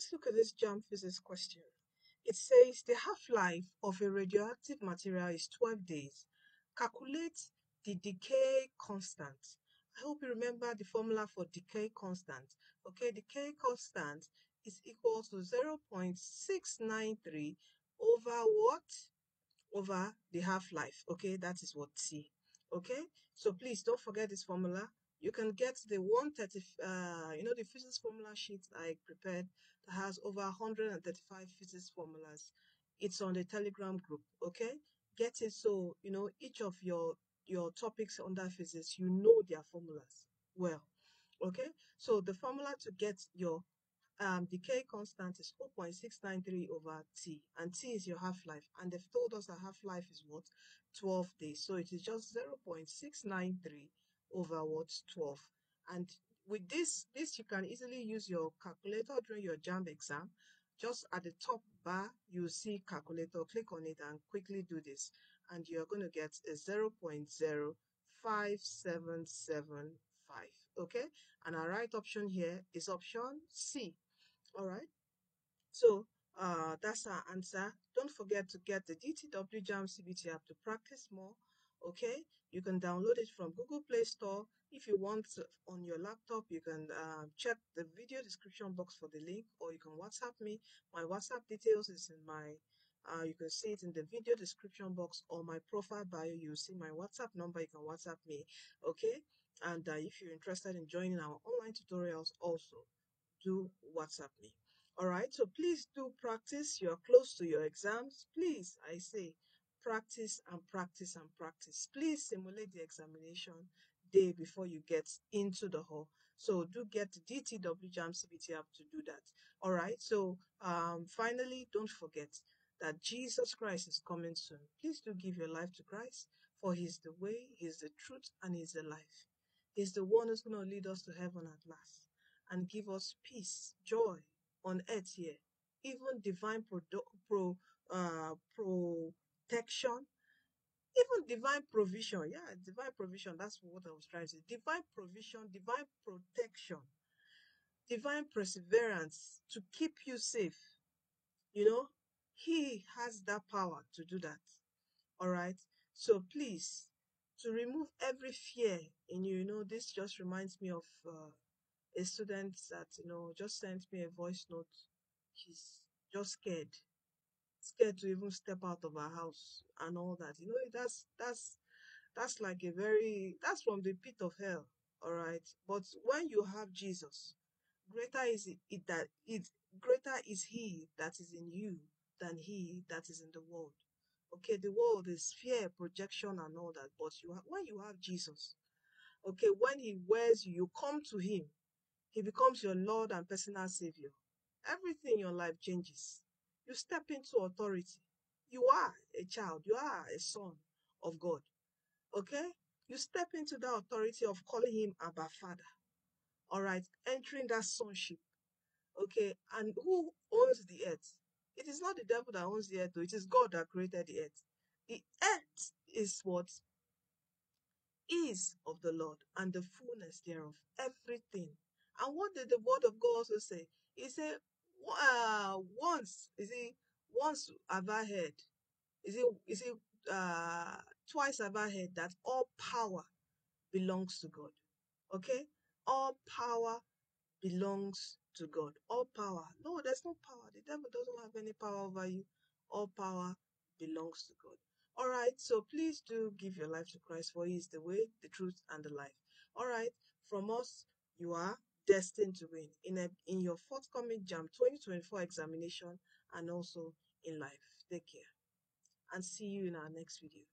let's look at this JAMB physics question. It says the half-life of a radioactive material is 12 days. Calculate the decay constant. I hope you remember the formula for decay constant. Okay, decay constant is equal to 0.693 over what? Over the half-life. Okay, that is what T. Okay, so please don't forget this formula. You can get the 130, uh, you know, the physics formula sheet I prepared that has over 135 physics formulas. It's on the Telegram group. Okay, get it so you know each of your your topics under physics, you know their formulas well. Okay, so the formula to get your um, decay constant is 0.693 over t, and t is your half-life, and they've told us that half-life is what? 12 days, so it is just 0.693 over what? 12. And with this, this you can easily use your calculator during your JAMB exam. Just at the top bar, you see calculator, click on it and quickly do this. And you're going to get a 0.05775 okay and our right option here is option c all right so uh that's our answer don't forget to get the dtw JAMB cbt app to practice more okay you can download it from google play store if you want on your laptop you can uh, check the video description box for the link or you can whatsapp me my whatsapp details is in my uh, you can see it in the video description box or my profile bio you see my whatsapp number you can whatsapp me okay and uh, if you're interested in joining our online tutorials also do WhatsApp me. All right, so please do practice. You're close to your exams. Please, I say, practice and practice and practice. Please simulate the examination day before you get into the hall. So do get the DTW JAMB CBT app to do that. All right, so um, finally, don't forget that Jesus Christ is coming soon. Please do give your life to Christ, for He's the way, He's the truth, and He's the life. He's the one who's going to lead us to heaven at last and give us peace, joy on earth here, even divine pro, pro uh, protection, even divine provision. Yeah, divine provision. That's what I was trying to say. Divine provision, divine protection, divine perseverance to keep you safe. You know, He has that power to do that. All right. So please, to remove every fear in you, you know, this just reminds me of. Uh, a student that you know just sent me a voice note he's just scared scared to even step out of our house and all that you know that's that's that's like a very that's from the pit of hell all right but when you have jesus greater is it, it that it greater is he that is in you than he that is in the world okay the world is fear projection and all that but you have, when you have jesus okay when he wears you you come to him he becomes your Lord and personal Savior. Everything in your life changes. You step into authority. You are a child. You are a son of God. Okay? You step into that authority of calling him Abba Father. All right? Entering that sonship. Okay? And who owns the earth? It is not the devil that owns the earth, though. It is God that created the earth. The earth is what is of the Lord and the fullness thereof. Everything and what did the word of God also say? He said, uh, once, is it once have I heard, is it, is it, uh, twice have I heard that all power belongs to God. Okay? All power belongs to God. All power. No, there's no power. The devil doesn't have any power over you. All power belongs to God. All right, so please do give your life to Christ, for He is the way, the truth, and the life. All right, from us, you are destined to win in, a, in your forthcoming JAMB 2024 examination and also in life. Take care and see you in our next video.